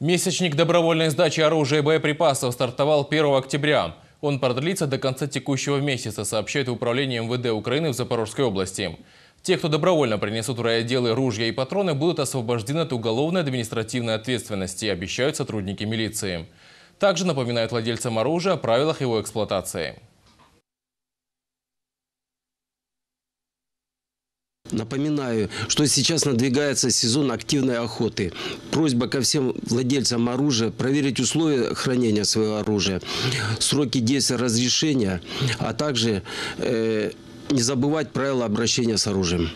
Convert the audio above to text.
Месячник добровольной сдачи оружия и боеприпасов стартовал 1 октября. Он продлится до конца текущего месяца, сообщает Управление МВД Украины в Запорожской области. Те, кто добровольно принесут в райотделы ружья и патроны, будут освобождены от уголовной административной ответственности, обещают сотрудники милиции. Также напоминают владельцам оружия о правилах его эксплуатации. Напоминаю, что сейчас надвигается сезон активной охоты. Просьба ко всем владельцам оружия проверить условия хранения своего оружия, сроки действия разрешения, а также э, не забывать правила обращения с оружием.